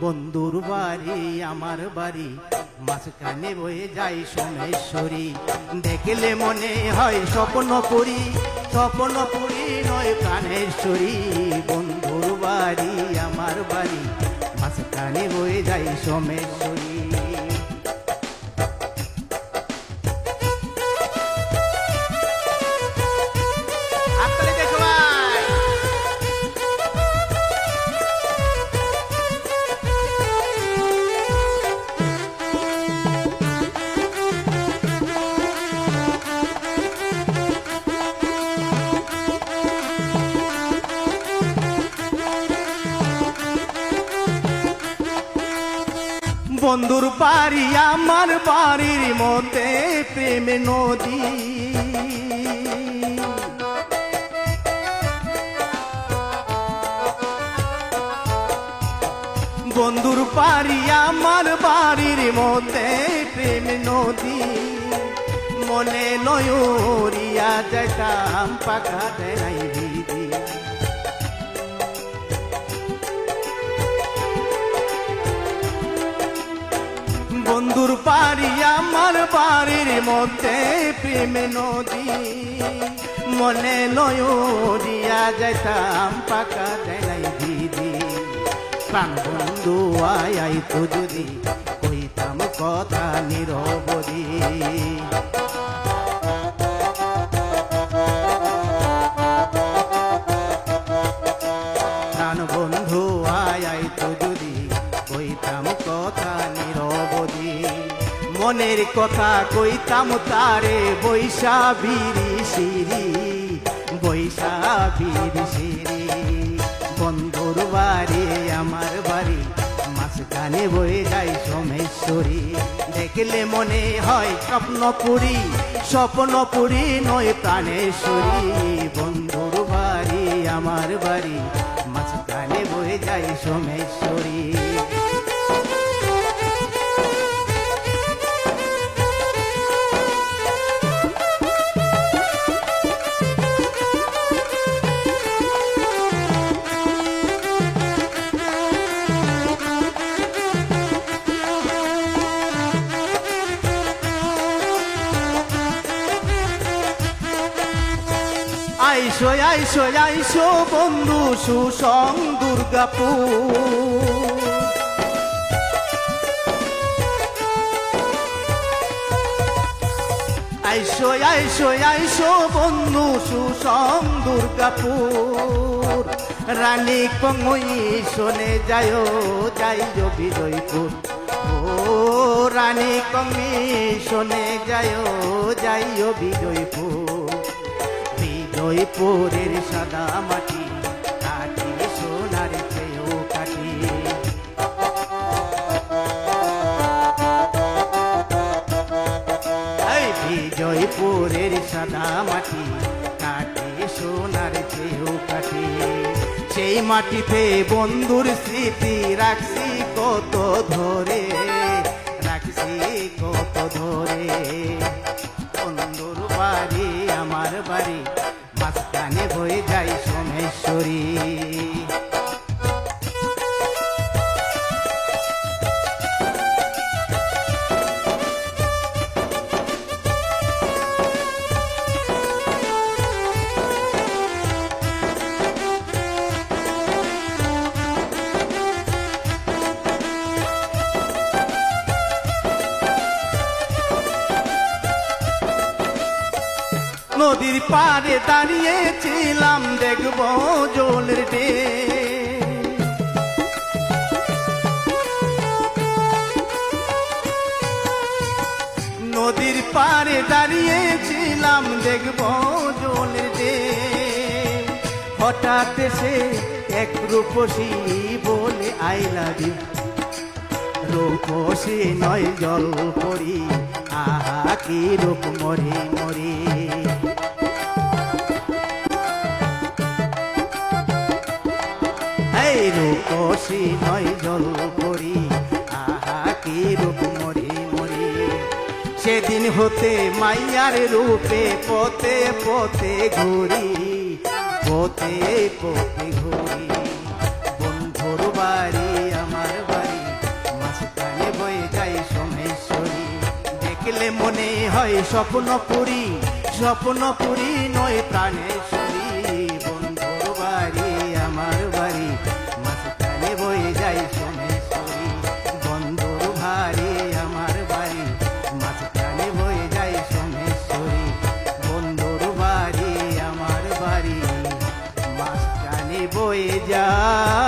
বন্ধুর বাড়ি, আমার বাড়ি, মাঝখানে বয়ে যাই সোমেশ্বরী। দেখলে মনে হয় স্বপ্ন করি স্বপ্ন করি নয় প্রাণেশ্বরী। বন্ধুর বাড়ি, আমার বাড়ি, মাঝখানে বয়ে যাই সোমেশ্বরী। বন্ধুর বাড়ি, আমার বাড়ির মধ্যে প্রেম নদী। বন্ধুর বাড়ি, আমার বাড়ির মধ্যে প্রেম নদী। মনে নয়রিয়া যেতাম পাকা দেয় বাড়ি, আমার বাড়ির মধ্যে প্রেম নদী। মনে নয়রিয়া যাইতাম, পাকা দেয় দিদি প্রাণ বন্ধু আয়াই তো যদি কইতাম কথা নিরবধি মনের কথা কইতাম তারে বৈশা বিরি সিরি বৈশা বিরি সিরি বন্ধুর বাড়ি, আমার বাড়ি, মাঝখানে বয়ে যাই সোমেশ্বরী। দেখলে মনে হয় স্বপ্ন পুরি স্বপ্ন পুরি নয় প্রাণেশ্বরী। বন্ধুর বাড়ি, আমার বাড়ি, মাঝখানে বয়ে যাই সোমেশ্বরী। আইসো আইসো আইসো বন্ধু সুসং দুর্গাপুর। আইসো আইসো আইসো বন্ধু সুসং দুর্গাপুর। রানী কঙ্গই শোনে যায় যাইও বিজয়পুর। ও রানী কঙ্গি শোনে যায় যাইও বিজয়পুর। বিজয়পুরের সাদা মাটি কাটি সোনার চেয়েও কাটি এই বিজয়পুরের সাদা মাটি কাটি সোনার চেয়েও কাটি সেই মাটিতে বন্ধুর স্মৃতি রাখছি কত ধরে, রাখছি কত ধরে। সোমেশ্বরী নদীর পাড়ে দাঁড়িয়েছিলাম, দেখব জলের ডে নদীর পাড়ে দাঁড়িয়েছিলাম, দেখব জলের ডে হঠাৎ সে এক রূপসী বলে, আই লাভ ইউ। রূপসী নয়, জল পরি আহা, কি রূপ, মরে মরে। রূপ নয় জল করি আহা, কি রূপ মরি মরি। সেদিন হতে মাইয়ার রূপে পথে পথে ঘুরি, পথে পথে ঘুরি। বন্ধুর বাড়ি, আমার বাড়ি, মাঝখানে বয়ে যাই সোমেশ্বরী। দেখলে মনে হয় স্বপ্ন পুরী স্বপ্ন পুরী নয় প্রাণেশ্বরী। বাড়ি আমার